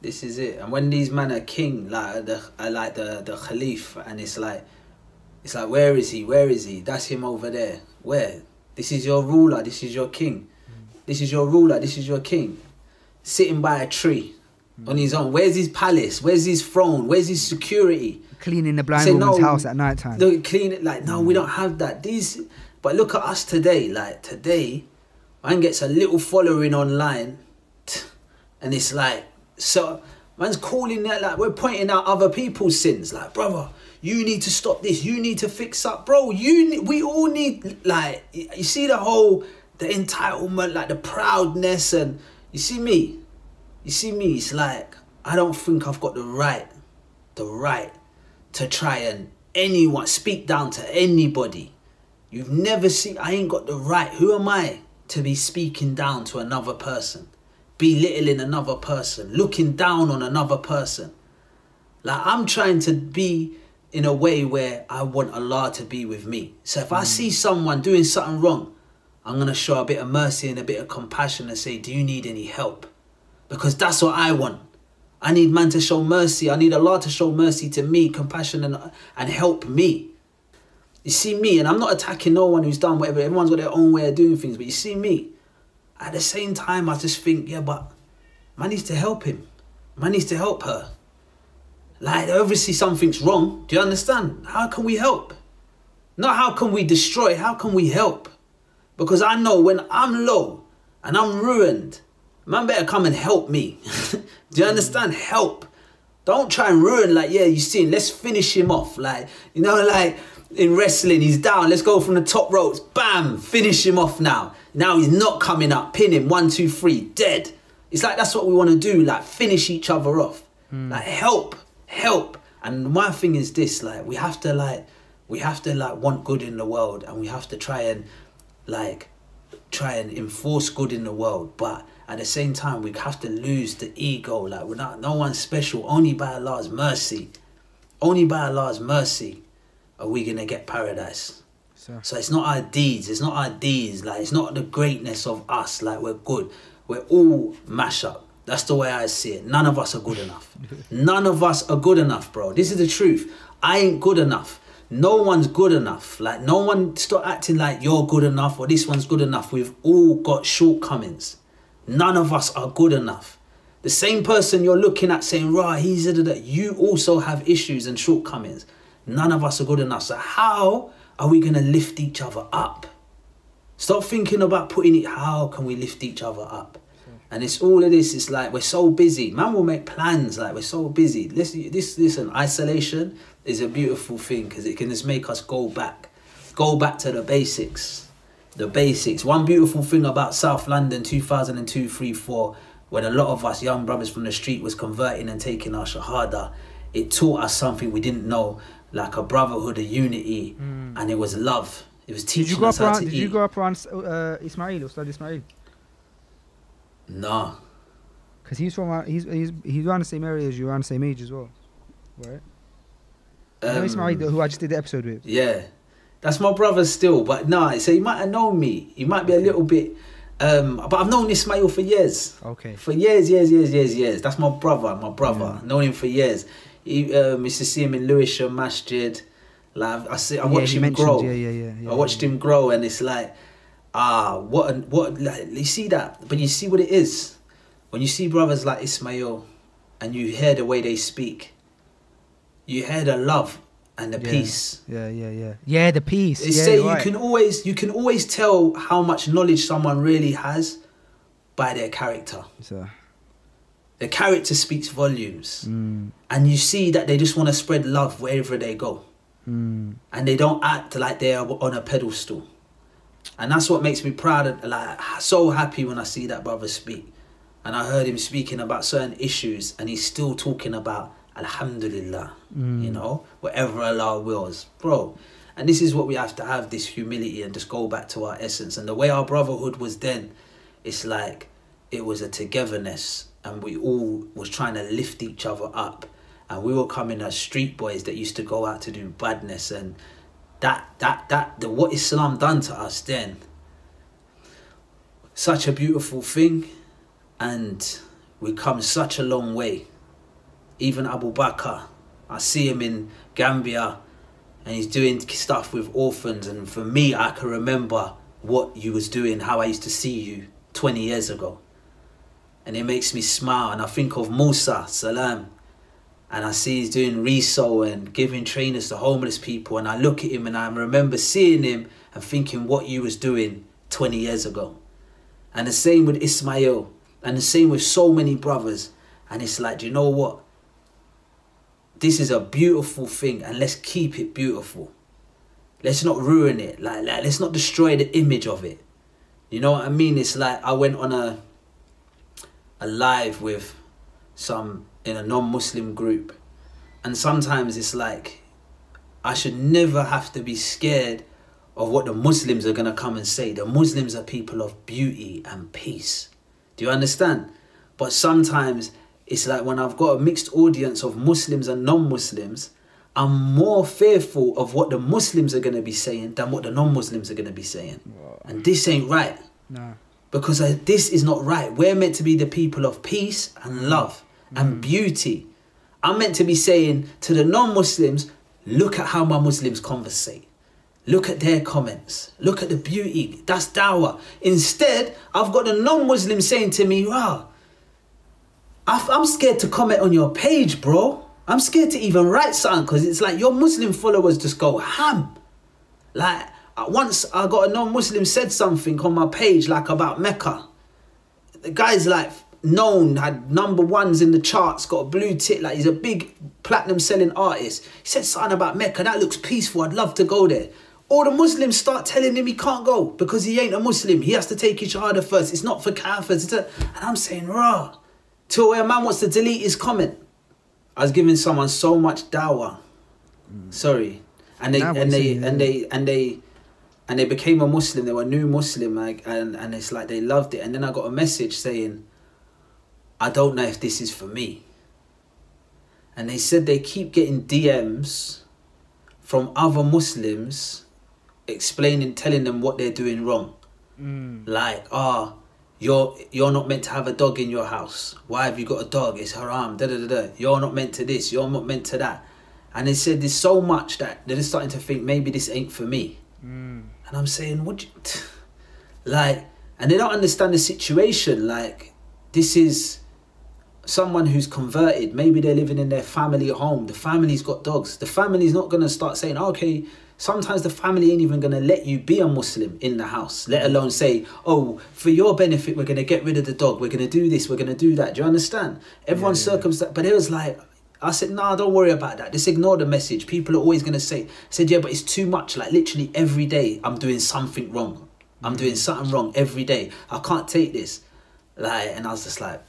This is it. And when these men are king, like the uh, like the the Khalif, and it's like, it's like, where is he? Where is he? That's him over there. Where? This is your ruler. This is your king. Mm. This is your ruler. This is your king. Sitting by a tree, mm. on his own. Where's his palace? Where's his throne? Where's his security? Cleaning the blind Say, woman's no, house at night time. Look, clean it like no, we mm. don't have that. These, but look at us today. Like today, man gets a little following online, and it's like so. Man's calling that like we're pointing out other people's sins. Like brother, you need to stop this. You need to fix up, bro. You we all need like you see the whole the entitlement, like the proudness, and you see me. You see me. It's like I don't think I've got the right, the right to try and anyone speak down to anybody. You've never seen I ain't got the right. Who am I to be speaking down to another person? Belittling another person, looking down on another person. Like I'm trying to be in a way where I want Allah to be with me. So if I mm. see someone doing something wrong, I'm gonna show a bit of mercy and a bit of compassion and say, Do you need any help? Because that's what I want. I need man to show mercy. I need Allah to show mercy to me, compassion and and help me. You see me, and I'm not attacking no one who's done whatever. Everyone's got their own way of doing things, but you see me. At the same time, I just think, yeah, but man needs to help him. Man needs to help her. Like obviously something's wrong. Do you understand? How can we help? Not how can we destroy, how can we help? Because I know when I'm low and I'm ruined, man better come and help me. Do you understand? Help. Don't try and ruin like, yeah, you see, let's finish him off. Like, you know, like in wrestling, he's down, let's go from the top ropes, bam, finish him off now. Now he's not coming up, pin him, one, two, three, dead. It's like that's what we want to do, like finish each other off. Hmm. Like help, help. And my thing is this, like we have to like we have to like want good in the world and we have to try and like try and enforce good in the world but at the same time we have to lose the ego like we're not no one's special only by allah's mercy only by allah's mercy are we gonna get paradise So, so it's not our deeds it's not our deeds like it's not the greatness of us like we're good. We're all mash up. That's the way i see it. None of us are good enough. None of us are good enough bro. This is the truth. I ain't good enough. No one's good enough. Like no one stop acting like you're good enough or this one's good enough. We've all got shortcomings. None of us are good enough. The same person you're looking at saying right he's da," you also have issues and shortcomings. None of us are good enough. So how are we going to lift each other up Stop thinking about putting it. How can we lift each other up? And it's all of this. It's like we're so busy. Man will make plans. Like we're so busy. Listen, this listen. Isolation is a beautiful thing because it can just make us go back, go back to the basics, the basics. One beautiful thing about South London, 2002, 3, 4, when a lot of us young brothers from the street was converting and taking our shahada, it taught us something we didn't know, like a brotherhood, a unity, mm. And it was love. It was did you teaching go us up how around? to Did eat. you go up around uh, Ismail or study Ismail? Nah. Because he's from around- he's he's he's around the same area as you, around the same age as well, right? you know Um, Ismail, who I just did the episode with. Yeah, that's my brother still. But nah, so he might have known me. He might be a little bit. Um, but I've known Ismail for years. Okay. For years, years, years, years, years. That's my brother. My brother. Yeah. Known him for years. He um, used to see him in Lewisham Masjid. Like I see, I watched he him grow. yeah, yeah, yeah, I watched him grow, and it's like, ah, what, an- what? Like, you see that, but you see what it is when you see brothers like Ismail, and you hear the way they speak. You hear the love and the Yeah. peace. Yeah, yeah, yeah. Yeah, the peace. They yeah, say you're right. can always you can always tell how much knowledge someone really has by their character. So, Their character speaks volumes, mm, and you see that they just want to spread love wherever they go, mm, and they don't act like they are on a pedestal. And that's what makes me proud. Of, like so happy when I see that brother speak, and I heard him speaking about certain issues, and he's still talking about Alhamdulillah. mm. You know, whatever Allah wills, bro. And this is what we have to have this humility and just go back to our essence. And the way our brotherhood was then, it's like it was a togetherness, and we all was trying to lift each other up. And we were coming as street boys that used to go out to do badness, and that that that the what Islam done to us then. Such a beautiful thing, and we've come such a long way. Even Abu Bakr, I see him in Gambia and he's doing stuff with orphans. And for me, I can remember what you was doing, how I used to see you 20 years ago. And it makes me smile. And I think of Musa, Salam. And I see he's doing reso and giving trainers to homeless people. And I look at him and I remember seeing him and thinking what you was doing 20 years ago. And the same with Ismail. And the same with so many brothers. And it's like, you know what? This is a beautiful thing and let's keep it beautiful. Let's not ruin it. Like, like let's not destroy the image of it. You know what I mean? It's like I went on a a live with some in a non-Muslim group. And sometimes it's like I should never have to be scared of what the Muslims are going to come and say. The Muslims are people of beauty and peace. Do you understand? But sometimes it's like when I've got a mixed audience of Muslims and non-Muslims, I'm more fearful of what the Muslims are going to be saying than what the non-Muslims are going to be saying. And this ain't right. Nah. Because uh, this is not right. We're meant to be the people of peace and love and beauty. I'm meant to be saying to the non-Muslims, look at how my Muslims conversate. Look at their comments. Look at the beauty. That's dawah. Instead, I've got the non-Muslim saying to me, wow, I'm scared to comment on your page, bro. I'm scared to even write something because it's like your Muslim followers just go ham. Like uh, once I got a non-Muslim said something on my page like about Mecca. The guy's like known, had number ones in the charts, got a blue tick, like he's a big platinum selling artist. He said something about Mecca, that looks peaceful, I'd love to go there. All the Muslims start telling him he can't go because he ain't a Muslim. He has to take his shahada first. It's not for kafirs. It's a- And I'm saying, rah. Till where a man wants to delete his comment. I was giving someone so much dawah. Sorry. And they Nah, what and they and they and they and they became a Muslim. They were a new Muslim, like, and and it's like they loved it. And then I got a message saying, "I don't know if this is for me." And they said they keep getting DMs from other Muslims explaining, telling them what they're doing wrong. Mm. Like, ah, you're you're not meant to have a dog in your house. Why have you got a dog? It's haram. Da da da da. You're not meant to this. You're not meant to that. And they said there's so much that they're just starting to think maybe this ain't for me. Mm. And I'm saying, would You, like, and they don't understand the situation. Like, this is someone who's converted. Maybe they're living in their family home. The family's got dogs. The family's not gonna start saying, oh, okay. Sometimes the family ain't even gonna let you be a Muslim in the house, let alone say, oh, for your benefit, we're gonna get rid of the dog. We're gonna do this. We're gonna do that. Do you understand? Everyone's Yeah, yeah. But it was like. I said, nah, don't worry about that. Just ignore the message. People are always going to say, I said, yeah, but it's too much. Like, literally every day, I'm doing something wrong. I'm doing mm. something wrong every day. I can't take this. Like, and I was just like,